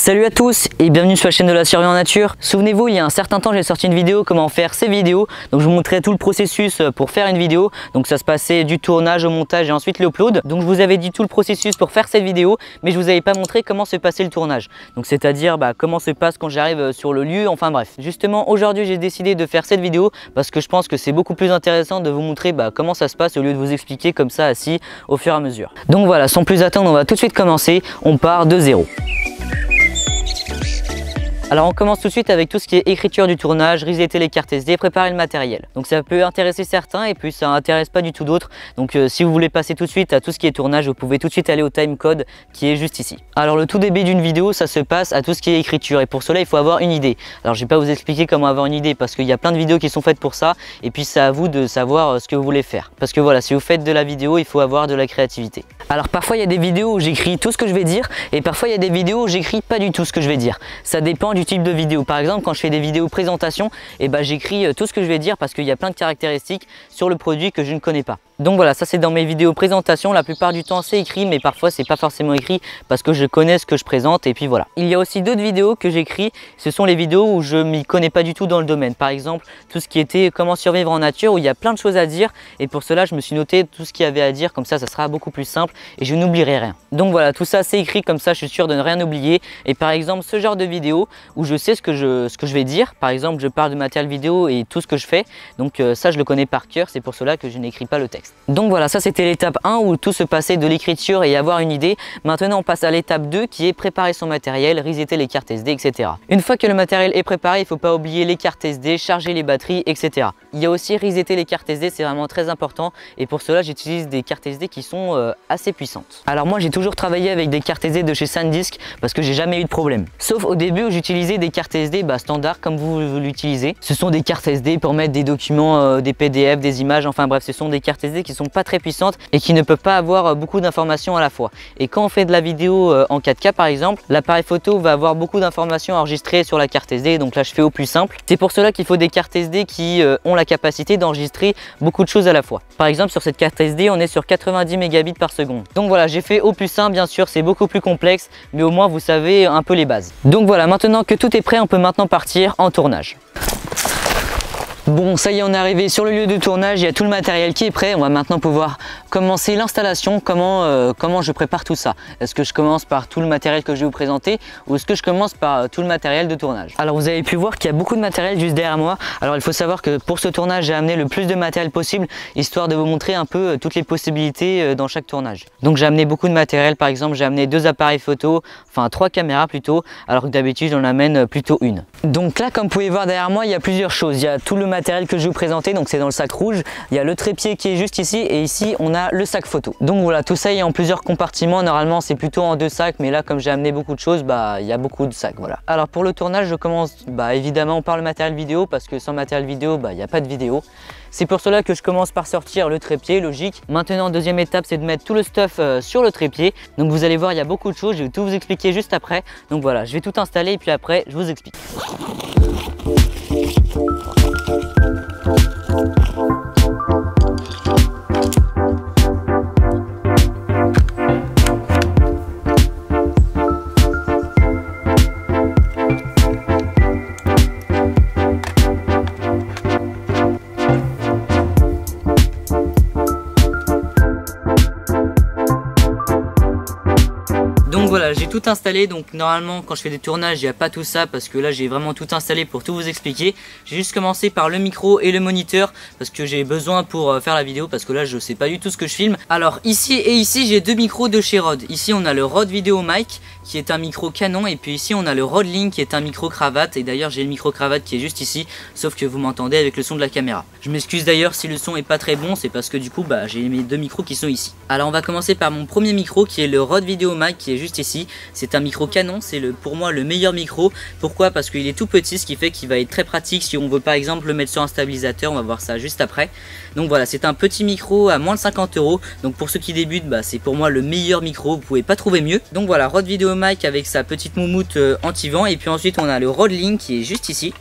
Salut à tous et bienvenue sur la chaîne de la survie en nature. Souvenez-vous, il y a un certain temps, j'ai sorti une vidéo comment faire ces vidéos. Donc je vous montrais tout le processus euh, pour faire une vidéo. Donc ça se passait du tournage au montage et ensuite l'upload. Donc je vous avais dit tout le processus pour faire cette vidéo, mais je vous avais pas montré comment se passait le tournage. Donc c'est-à-dire bah, comment se passe quand j'arrive euh, sur le lieu, enfin bref. Justement, aujourd'hui, j'ai décidé de faire cette vidéo parce que je pense que c'est beaucoup plus intéressant de vous montrer bah, comment ça se passe au lieu de vous expliquer comme ça assis au fur et à mesure. Donc voilà, sans plus attendre, on va tout de suite commencer. On part de zéro. Alors on commence tout de suite avec tout ce qui est écriture du tournage, resetter les cartes SD, préparer le matériel. Donc ça peut intéresser certains et puis ça n'intéresse pas du tout d'autres. Donc euh, si vous voulez passer tout de suite à tout ce qui est tournage, vous pouvez tout de suite aller au timecode qui est juste ici. Alors le tout début d'une vidéo, ça se passe à tout ce qui est écriture et pour cela il faut avoir une idée. Alors je vais pas vous expliquer comment avoir une idée parce qu'il y a plein de vidéos qui sont faites pour ça et puis c'est à vous de savoir euh, ce que vous voulez faire. Parce que voilà, si vous faites de la vidéo, il faut avoir de la créativité. Alors parfois il y a des vidéos où j'écris tout ce que je vais dire et parfois il y a des vidéos où j'écris pas du tout ce que je vais dire. Ça dépend du type de vidéo. Par exemple quand je fais des vidéos présentation, et eh ben, j'écris euh, tout ce que je vais dire parce qu'il y a plein de caractéristiques sur le produit que je ne connais pas. Donc voilà, ça c'est dans mes vidéos présentation. La plupart du temps c'est écrit, mais parfois c'est pas forcément écrit parce que je connais ce que je présente et puis voilà. Il y a aussi d'autres vidéos que j'écris. Ce sont les vidéos où je m'y connais pas du tout dans le domaine. Par exemple, tout ce qui était comment survivre en nature où il y a plein de choses à dire et pour cela je me suis noté tout ce qu'il y avait à dire. Comme ça, ça sera beaucoup plus simple et je n'oublierai rien. Donc voilà, tout ça c'est écrit comme ça, je suis sûr de ne rien oublier. Et par exemple, ce genre de vidéo où je sais ce que je, vais dire. Par exemple, je parle de matériel vidéo et tout ce que je fais. Donc euh, ça, je le connais par cœur. C'est pour cela que je n'écris pas le texte. Donc voilà, ça c'était l'étape 1 où tout se passait de l'écriture et avoir une idée. Maintenant on passe à l'étape 2 qui est préparer son matériel, resetter les cartes SD, etc. Une fois que le matériel est préparé, il ne faut pas oublier les cartes SD, charger les batteries, etc. Il y a aussi resetter les cartes SD, c'est vraiment très important et pour cela j'utilise des cartes SD qui sont euh, assez puissantes. Alors moi j'ai toujours travaillé avec des cartes SD de chez SanDisk parce que j'ai jamais eu de problème. Sauf au début où j'utilisais des cartes SD bah, standard comme vous, l'utilisez. Ce sont des cartes SD pour mettre des documents, euh, des PDF, des images, enfin bref ce sont des cartes SD qui sont pas très puissantes et qui ne peuvent pas avoir euh, beaucoup d'informations à la fois. Et quand on fait de la vidéo euh, en 4K par exemple, l'appareil photo va avoir beaucoup d'informations enregistrées sur la carte SD, donc là je fais au plus simple. C'est pour cela qu'il faut des cartes SD qui euh, ont la capacité d'enregistrer beaucoup de choses à la fois. Par exemple sur cette carte SD on est sur 90 mégabits par seconde. Donc voilà j'ai fait au plus simple bien sûr c'est beaucoup plus complexe mais au moins vous savez un peu les bases. Donc voilà maintenant que tout est prêt on peut maintenant partir en tournage. Bon, ça y est, on est arrivé sur le lieu de tournage, il y a tout le matériel qui est prêt. On va maintenant pouvoir commencer l'installation, comment, euh, comment je prépare tout ça? Est-ce que je commence par tout le matériel que je vais vous présenter ou est-ce que je commence par euh, tout le matériel de tournage? Alors vous avez pu voir qu'il y a beaucoup de matériel juste derrière moi. Alors il faut savoir que pour ce tournage, j'ai amené le plus de matériel possible, histoire de vous montrer un peu euh, toutes les possibilités dans chaque tournage. Donc j'ai amené beaucoup de matériel, par exemple j'ai amené deux appareils photo, enfin trois caméras plutôt, alors que d'habitude j'en amène plutôt une. Donc là, comme vous pouvez voir derrière moi, il y a plusieurs choses. Il y a tout le matériel matériel que je vais vous présenter, donc c'est dans le sac rouge. Il y a le trépied qui est juste ici et ici on a le sac photo. Donc voilà, tout ça est en plusieurs compartiments. Normalement c'est plutôt en deux sacs, mais là comme j'ai amené beaucoup de choses, bah il y a beaucoup de sacs. Voilà. Alors pour le tournage, je commence, bah évidemment par le matériel vidéo parce que sans matériel vidéo, bah il n'y a pas de vidéo. C'est pour cela que je commence par sortir le trépied, logique. Maintenant, deuxième étape, c'est de mettre tout le stuff euh, sur le trépied. Donc vous allez voir, il y a beaucoup de choses, je vais tout vous expliquer juste après. Donc voilà, je vais tout installer et puis après, je vous explique. Tout installé. Donc normalement, quand je fais des tournages, il n'y a pas tout ça parce que là, j'ai vraiment tout installé pour tout vous expliquer. J'ai juste commencé par le micro et le moniteur parce que j'ai besoin pour euh, faire la vidéo parce que là, je sais pas du tout ce que je filme. Alors ici et ici, j'ai deux micros de chez Rode. Ici, on a le Rode Video Mic qui est un micro canon et puis ici, on a le Rode Link qui est un micro cravate et d'ailleurs, j'ai le micro cravate qui est juste ici, sauf que vous m'entendez avec le son de la caméra. Je m'excuse d'ailleurs si le son est pas très bon, c'est parce que du coup, bah, j'ai mes deux micros qui sont ici. Alors, on va commencer par mon premier micro qui est le Rode Video Mic qui est juste ici. C'est un micro canon, c'est pour moi le meilleur micro. Pourquoi? Parce qu'il est tout petit, ce qui fait qu'il va être très pratique si on veut par exemple le mettre sur un stabilisateur. On va voir ça juste après. Donc voilà, c'est un petit micro à moins de 50 euros. Donc pour ceux qui débutent, bah, c'est pour moi le meilleur micro. Vous pouvez pas trouver mieux. Donc voilà, Rode Video Mic avec sa petite moumoute euh, anti-vent. Et puis ensuite, on a le Rode Link qui est juste ici.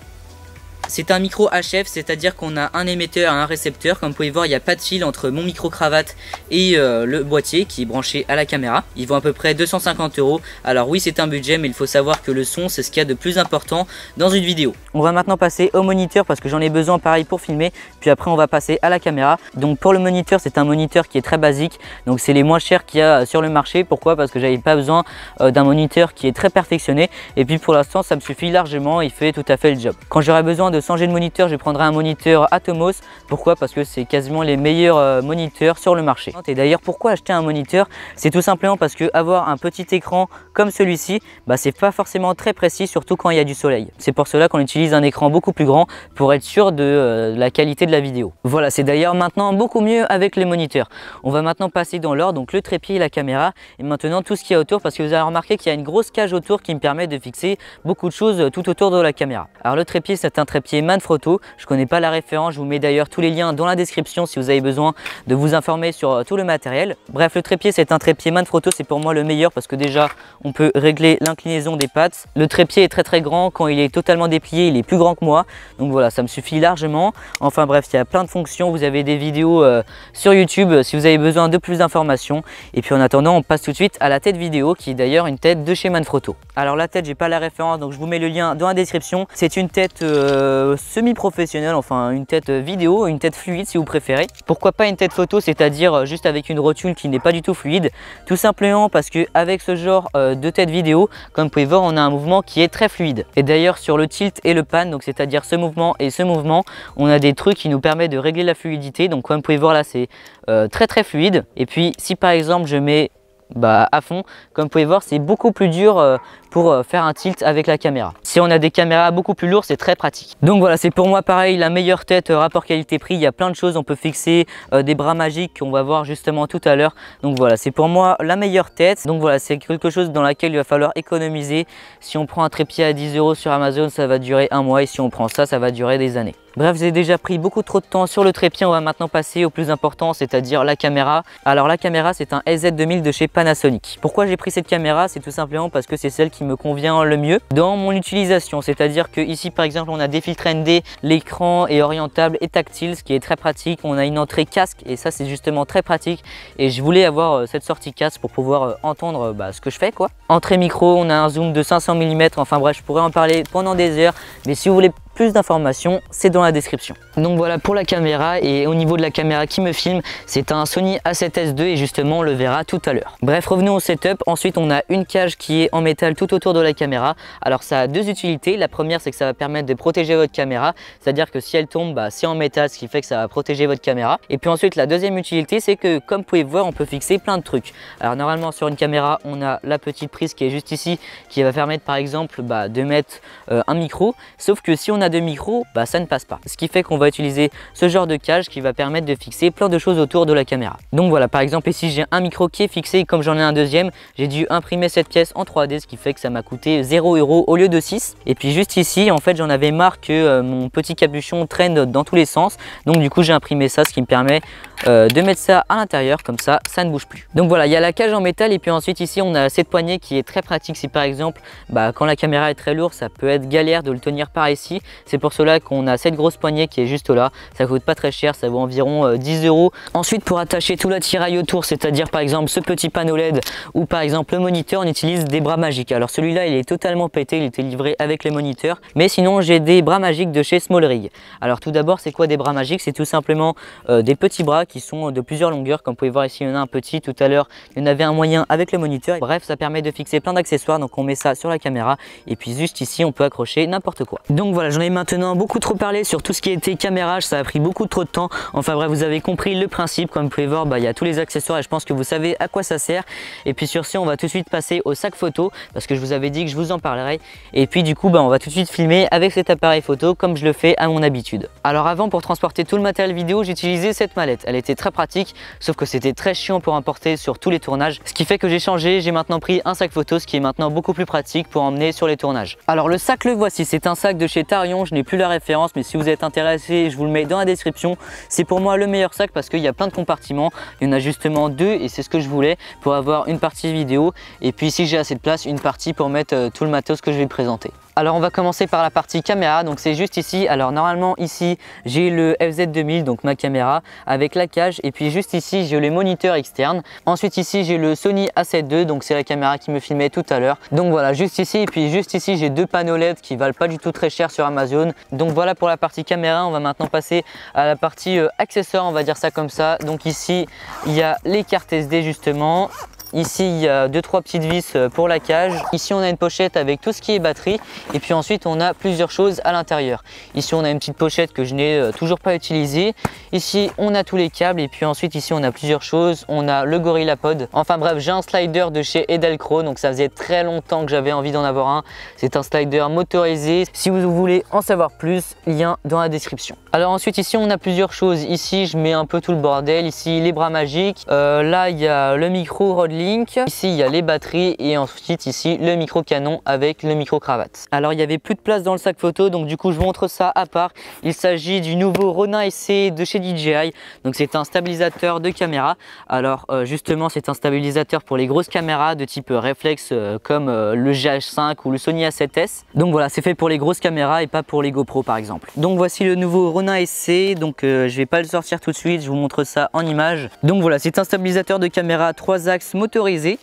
C'est un micro HF, c'est-à-dire qu'on a un émetteur et un récepteur. Comme vous pouvez voir, il n'y a pas de fil entre mon micro cravate et euh, le boîtier qui est branché à la caméra. Il vaut à peu près 250 euros. Alors oui, c'est un budget, mais il faut savoir que le son, c'est ce qu'il y a de plus important dans une vidéo. On va maintenant passer au moniteur parce que j'en ai besoin pareil pour filmer. Puis après, on va passer à la caméra. Donc pour le moniteur, c'est un moniteur qui est très basique. Donc c'est les moins chers qu'il y a sur le marché. Pourquoi? Parce que j'avais pas besoin euh, d'un moniteur qui est très perfectionné. Et puis pour l'instant, ça me suffit largement. Il fait tout à fait le job. Quand j'aurai besoin de changer de moniteur, je prendrai un moniteur Atomos. Pourquoi? Parce que c'est quasiment les meilleurs euh, moniteurs sur le marché. Et d'ailleurs, pourquoi acheter un moniteur? C'est tout simplement parce que avoir un petit écran comme celui-ci, bah, c'est pas forcément très précis, surtout quand il y a du soleil. C'est pour cela qu'on utilise un écran beaucoup plus grand pour être sûr de euh, la qualité de la vidéo. Voilà, c'est d'ailleurs maintenant beaucoup mieux avec les moniteurs. On va maintenant passer dans l'ordre, donc le trépied la caméra, et maintenant tout ce qu'il y a autour, parce que vous avez remarqué qu'il y a une grosse cage autour qui me permet de fixer beaucoup de choses tout autour de la caméra. Alors le trépied, c'est un trépied Manfrotto. Je connais pas la référence, je vous mets d'ailleurs tous les liens dans la description si vous avez besoin de vous informer sur euh, tout le matériel. Bref, le trépied, c'est un trépied Manfrotto, c'est pour moi le meilleur parce que déjà, on peut régler l'inclinaison des pattes. Le trépied est très très grand, quand il est totalement déplié, il est plus grand que moi. Donc voilà, ça me suffit largement. Enfin bref, il y a plein de fonctions, vous avez des vidéos euh, sur YouTube si vous avez besoin de plus d'informations. Et puis en attendant, on passe tout de suite à la tête vidéo qui est d'ailleurs une tête de chez Manfrotto. Alors la tête, j'ai pas la référence, donc je vous mets le lien dans la description. C'est une tête euh, semi-professionnelle, enfin une tête vidéo, une tête fluide si vous préférez. Pourquoi pas une tête photo, c'est-à-dire juste avec une rotule qui n'est pas du tout fluide Tout simplement parce que avec ce genre euh, de tête vidéo, comme vous pouvez voir, on a un mouvement qui est très fluide. Et d'ailleurs sur le tilt et le pan, donc c'est-à-dire ce mouvement et ce mouvement, on a des trucs qui nous permettent de régler la fluidité. Donc comme vous pouvez voir là, c'est euh, très très fluide. Et puis si par exemple je mets bah, à fond. Comme vous pouvez voir, c'est beaucoup plus dur euh, pour euh, faire un tilt avec la caméra. Si on a des caméras beaucoup plus lourdes, c'est très pratique. Donc voilà, c'est pour moi pareil, la meilleure tête euh, rapport qualité-prix. Il y a plein de choses, on peut fixer des bras magiques qu'on va voir justement tout à l'heure. Donc voilà, c'est pour moi la meilleure tête. Donc voilà, c'est quelque chose dans laquelle il va falloir économiser. Si on prend un trépied à 10 euros sur Amazon, ça va durer un mois et si on prend ça, ça va durer des années. Bref, j'ai déjà pris beaucoup trop de temps sur le trépied. On va maintenant passer au plus important, c'est-à-dire la caméra. Alors la caméra, c'est un SZ2000 de chez Panasonic. Pourquoi j'ai pris cette caméra? C'est tout simplement parce que c'est celle qui me convient le mieux dans mon utilisation. C'est-à-dire que ici, par exemple, on a des filtres ND, l'écran est orientable et tactile, ce qui est très pratique. On a une entrée casque et ça, c'est justement très pratique. Et je voulais avoir euh, cette sortie casque pour pouvoir euh, entendre euh, bah, ce que je fais. quoi. Entrée micro, on a un zoom de 500 mm. Enfin bref, je pourrais en parler pendant des heures. Mais si vous voulez plus d'informations, c'est dans la description. Donc voilà pour la caméra et au niveau de la caméra qui me filme, c'est un Sony A7S II et justement on le verra tout à l'heure. Bref, revenons au setup. Ensuite, on a une cage qui est en métal tout autour de la caméra. Alors ça a deux utilités. La première, c'est que ça va permettre de protéger votre caméra. C'est-à-dire que si elle tombe, bah, c'est en métal, ce qui fait que ça va protéger votre caméra. Et puis ensuite, la deuxième utilité, c'est que comme vous pouvez voir, on peut fixer plein de trucs. Alors normalement, sur une caméra, on a la petite prise qui est juste ici, qui va permettre par exemple bah, de mettre euh, un micro. Sauf que si on a de micro, bah, ça ne passe pas. Ce qui fait qu'on va utiliser ce genre de cage qui va permettre de fixer plein de choses autour de la caméra. Donc voilà, par exemple ici j'ai un micro qui est fixé, comme j'en ai un deuxième, j'ai dû imprimer cette pièce en 3D, ce qui fait que ça m'a coûté 0 euros au lieu de 6. Et puis juste ici, en fait j'en avais marre que euh, mon petit capuchon traîne dans tous les sens. Donc du coup j'ai imprimé ça, ce qui me permet euh, de mettre ça à l'intérieur, comme ça, ça ne bouge plus. Donc voilà, il y a la cage en métal et puis ensuite ici on a cette poignée qui est très pratique si par exemple, bah, quand la caméra est très lourde, ça peut être galère de le tenir par ici. C'est pour cela qu'on a cette grosse poignée qui est juste là. Ça coûte pas très cher, ça vaut environ 10 euh, euros. Ensuite, pour attacher tout l'attirail autour, c'est-à-dire par exemple ce petit panneau LED ou par exemple le moniteur, on utilise des bras magiques. Alors celui-là, il est totalement pété, il était livré avec les moniteurs. Mais sinon, j'ai des bras magiques de chez Small Rig. Alors tout d'abord, c'est quoi des bras magiques? C'est tout simplement euh, des petits bras qui sont de plusieurs longueurs. Comme vous pouvez voir ici, il y en a un petit. Tout à l'heure, il y en avait un moyen avec le moniteur. Bref, ça permet de fixer plein d'accessoires. Donc on met ça sur la caméra et puis juste ici, on peut accrocher n'importe quoi. Donc voilà, j'en ai maintenant beaucoup trop parlé sur tout ce qui était camérage. Ça a pris beaucoup trop de temps. Enfin bref, vous avez compris le principe. Comme vous pouvez voir, bah, il y a tous les accessoires et je pense que vous savez à quoi ça sert. Et puis sur ce, on va tout de suite passer au sac photo parce que je vous avais dit que je vous en parlerai. Et puis du coup, bah, on va tout de suite filmer avec cet appareil photo comme je le fais à mon habitude. Alors avant, pour transporter tout le matériel vidéo, j'utilisais cette mallette. Elle était très pratique, sauf que c'était très chiant pour emporter sur tous les tournages. Ce qui fait que j'ai changé, j'ai maintenant pris un sac photo, ce qui est maintenant beaucoup plus pratique pour emmener sur les tournages. Alors le sac, le voici, c'est un sac de chez Tarion, je n'ai plus la référence, mais si vous êtes intéressé, je vous le mets dans la description. C'est pour moi le meilleur sac parce qu'il y a plein de compartiments. Il y en a justement deux et c'est ce que je voulais pour avoir une partie vidéo. Et puis si j'ai assez de place, une partie pour mettre euh, tout le matos que je vais présenter. Alors on va commencer par la partie caméra, donc c'est juste ici. Alors normalement ici j'ai le FZ2000, donc ma caméra avec la cage et puis juste ici j'ai les moniteurs externes. Ensuite ici j'ai le Sony A7 II, donc c'est la caméra qui me filmait tout à l'heure. Donc voilà, juste ici et puis juste ici j'ai deux panneaux LED qui valent pas du tout très cher sur Amazon. Donc voilà pour la partie caméra, on va maintenant passer à la partie euh, accessoire, on va dire ça comme ça. Donc ici il y a les cartes SD justement, Ici, il y a deux trois petites vis euh, pour la cage. Ici, on a une pochette avec tout ce qui est batterie. Et puis ensuite, on a plusieurs choses à l'intérieur. Ici, on a une petite pochette que je n'ai euh, toujours pas utilisée. Ici, on a tous les câbles. Et puis ensuite, ici, on a plusieurs choses. On a le Gorilla Pod. Enfin bref, j'ai un slider de chez Edelcro. Donc ça faisait très longtemps que j'avais envie d'en avoir un. C'est un slider motorisé. Si vous voulez en savoir plus, lien dans la description. Alors ensuite, ici, on a plusieurs choses. Ici, je mets un peu tout le bordel. Ici, les bras magiques. Euh, là, il y a le micro Rodley Ici, il y a les batteries et ensuite ici le micro canon avec le micro cravate. Alors, il n'y avait plus de place dans le sac photo, donc du coup, je vous montre ça à part. Il s'agit du nouveau Ronin SC de chez DJI. Donc, c'est un stabilisateur de caméra. Alors, euh, justement, c'est un stabilisateur pour les grosses caméras de type réflexe euh, comme euh, le GH5 ou le Sony A7S. Donc voilà, c'est fait pour les grosses caméras et pas pour les GoPro par exemple. Donc voici le nouveau Ronin SC. Donc je vais pas le sortir tout de suite, je vous montre ça en image. Donc voilà, c'est un stabilisateur de caméra 3 axes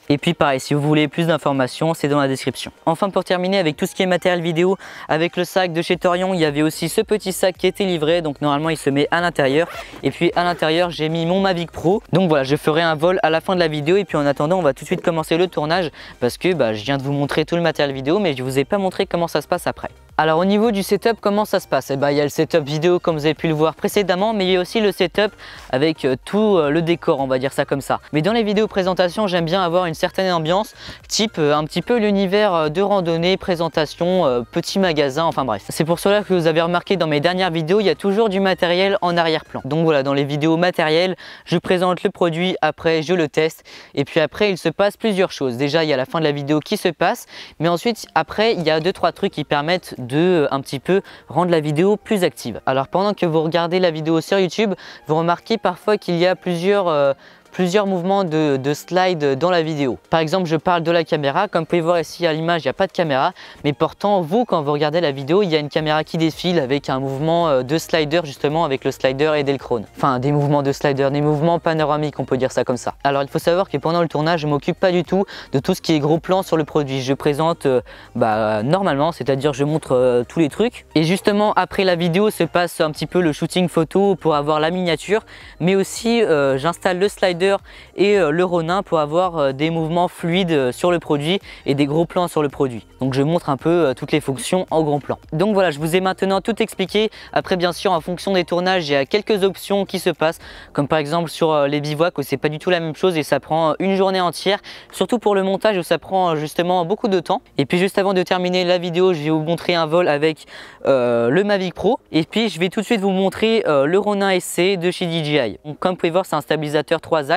et puis pareil, si vous voulez plus d'informations, c'est dans la description. Enfin, pour terminer avec tout ce qui est matériel vidéo, avec le sac de chez Torion, il y avait aussi ce petit sac qui était livré. Donc normalement, il se met à l'intérieur. Et puis à l'intérieur, j'ai mis mon Mavic Pro. Donc voilà, je ferai un vol à la fin de la vidéo. Et puis en attendant, on va tout de suite commencer le tournage parce que bah, je viens de vous montrer tout le matériel vidéo, mais je vous ai pas montré comment ça se passe après. Alors au niveau du setup, comment ça se passe? Eh ben, il y a le setup vidéo comme vous avez pu le voir précédemment, mais il y a aussi le setup avec euh, tout euh, le décor, on va dire ça comme ça. Mais dans les vidéos présentations, j'aime bien avoir une certaine ambiance, type euh, un petit peu l'univers de randonnée, présentation, petit magasin, enfin bref. C'est pour cela que vous avez remarqué dans mes dernières vidéos, il y a toujours du matériel en arrière-plan. Donc voilà, dans les vidéos matérielles, je présente le produit, après je le teste, et puis après il se passe plusieurs choses. Déjà, il y a la fin de la vidéo qui se passe, mais ensuite, après, il y a deux trois trucs qui permettent de euh, un petit peu rendre la vidéo plus active. Alors pendant que vous regardez la vidéo sur YouTube, vous remarquez parfois qu'il y a plusieurs euh, plusieurs mouvements de, slide dans la vidéo. Par exemple, je parle de la caméra. Comme vous pouvez voir ici à l'image, il n'y a pas de caméra. Mais pourtant, vous, quand vous regardez la vidéo, il y a une caméra qui défile avec un mouvement euh, de slider justement avec le slider et Delcrone. Enfin, des mouvements de slider, des mouvements panoramiques, on peut dire ça comme ça. Alors, il faut savoir que pendant le tournage, je m'occupe pas du tout de tout ce qui est gros plan sur le produit. Je présente euh, bah, normalement, c'est-à-dire je montre euh, tous les trucs. Et justement, après la vidéo se passe un petit peu le shooting photo pour avoir la miniature. Mais aussi, j'installe le slider et euh, le Ronin pour avoir euh, des mouvements fluides euh, sur le produit et des gros plans sur le produit. Donc je montre un peu toutes les fonctions en grand plan. Donc voilà, je vous ai maintenant tout expliqué. Après bien sûr en fonction des tournages, il y a quelques options qui se passent comme par exemple sur les bivouacs où c'est pas du tout la même chose et ça prend une journée entière. Surtout pour le montage où ça prend justement beaucoup de temps. Et puis juste avant de terminer la vidéo, je vais vous montrer un vol avec le Mavic Pro et puis je vais tout de suite vous montrer le Ronin SC de chez DJI. Donc, comme vous pouvez voir, c'est un stabilisateur 3 axes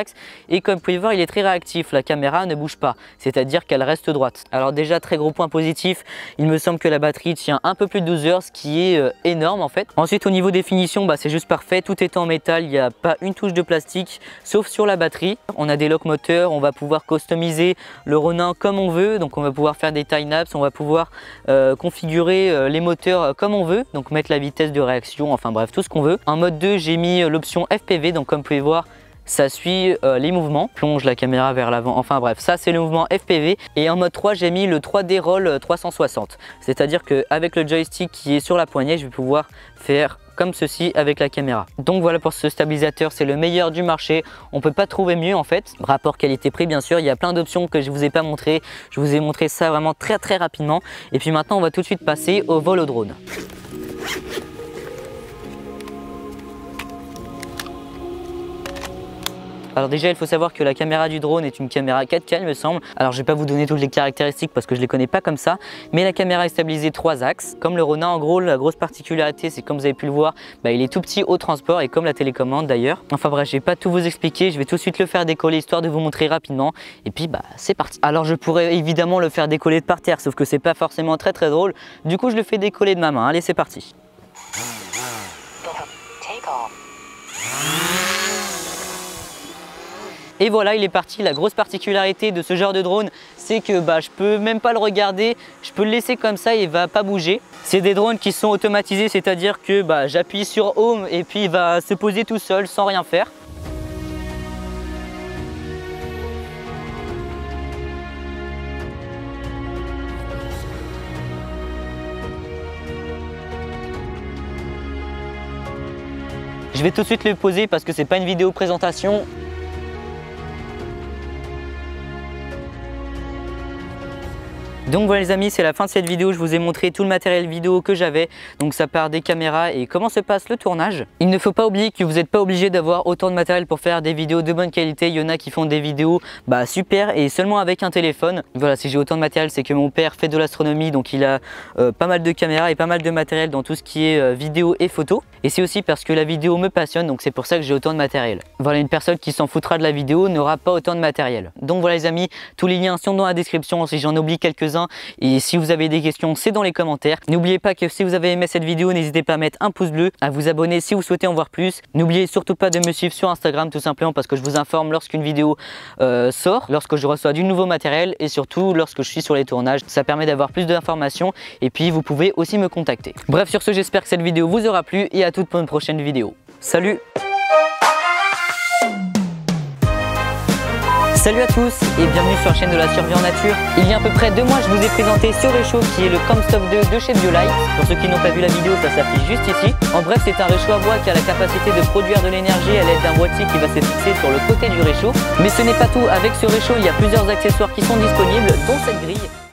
et comme vous pouvez voir il est très réactif, la caméra ne bouge pas, c'est-à-dire qu'elle reste droite. Alors déjà très gros point positif, il me semble que la batterie tient un peu plus de 12 heures, ce qui est euh, énorme en fait. Ensuite au niveau définition, bah, c'est juste parfait, tout est en métal, il n'y a pas une touche de plastique, sauf sur la batterie. On a des locks moteurs, on va pouvoir customiser le Ronin comme on veut, donc on va pouvoir faire des time-lapse, on va pouvoir euh, configurer euh, les moteurs comme on veut, donc mettre la vitesse de réaction, enfin bref tout ce qu'on veut. En mode 2 j'ai mis l'option FPV, donc comme vous pouvez voir ça suit euh, les mouvements, plonge la caméra vers l'avant, enfin bref, ça c'est le mouvement FPV. Et en mode 3, j'ai mis le 3D Roll 360, c'est-à-dire qu'avec le joystick qui est sur la poignée, je vais pouvoir faire comme ceci avec la caméra. Donc voilà pour ce stabilisateur, c'est le meilleur du marché. On peut pas trouver mieux en fait. Rapport qualité-prix bien sûr, il y a plein d'options que je vous ai pas montré. Je vous ai montré ça vraiment très très rapidement. Et puis maintenant on va tout de suite passer au vol au drone. Alors déjà, il faut savoir que la caméra du drone est une caméra 4K, il me semble. Alors je vais pas vous donner toutes les caractéristiques parce que je les connais pas comme ça, mais la caméra est stabilisée 3 axes. Comme le Ronin, en gros, la grosse particularité, c'est comme vous avez pu le voir, bah, il est tout petit au transport et comme la télécommande d'ailleurs. Enfin bref, je vais pas tout vous expliquer, je vais tout de suite le faire décoller histoire de vous montrer rapidement. Et puis bah c'est parti. Alors je pourrais évidemment le faire décoller de par terre, sauf que c'est pas forcément très très drôle. Du coup, je le fais décoller de ma main. Allez, c'est parti. Et voilà, il est parti. La grosse particularité de ce genre de drone, c'est que bah, je peux même pas le regarder, je peux le laisser comme ça, il va pas bouger. C'est des drones qui sont automatisés, c'est-à-dire que bah, j'appuie sur Home et puis il va se poser tout seul sans rien faire. Je vais tout de suite le poser parce que c'est pas une vidéo présentation. Donc voilà les amis, c'est la fin de cette vidéo. Je vous ai montré tout le matériel vidéo que j'avais. Donc ça part des caméras et comment se passe le tournage? Il ne faut pas oublier que vous n'êtes pas obligé d'avoir autant de matériel pour faire des vidéos de bonne qualité. Il y en a qui font des vidéos bah, super et seulement avec un téléphone. Voilà, si j'ai autant de matériel, c'est que mon père fait de l'astronomie. Donc il a euh, pas mal de caméras et pas mal de matériel dans tout ce qui est euh, vidéo et photo. Et c'est aussi parce que la vidéo me passionne, donc c'est pour ça que j'ai autant de matériel. Voilà, une personne qui s'en foutra de la vidéo n'aura pas autant de matériel. Donc voilà les amis, tous les liens sont dans la description si j'en oublie quelques-uns et si vous avez des questions, c'est dans les commentaires. N'oubliez pas que si vous avez aimé cette vidéo, n'hésitez pas à mettre un pouce bleu, à vous abonner si vous souhaitez en voir plus. N'oubliez surtout pas de me suivre sur Instagram tout simplement parce que je vous informe lorsqu'une vidéo euh, sort, lorsque je reçois du nouveau matériel et surtout lorsque je suis sur les tournages. Ça permet d'avoir plus d'informations et puis vous pouvez aussi me contacter. Bref, sur ce, j'espère que cette vidéo vous aura plu et à toute pour une prochaine vidéo. Salut Salut à tous et bienvenue sur la chaîne de la survie en nature. Il y a à peu près deux mois, je vous ai présenté ce réchaud qui est le Comstock 2 de chez Biolight. Pour ceux qui n'ont pas vu la vidéo, ça s'affiche juste ici. En bref, c'est un réchaud à bois qui a la capacité de produire de l'énergie à l'aide d'un boîtier qui va se fixer sur le côté du réchaud. Mais ce n'est pas tout, avec ce réchaud, il y a plusieurs accessoires qui sont disponibles, dont cette grille.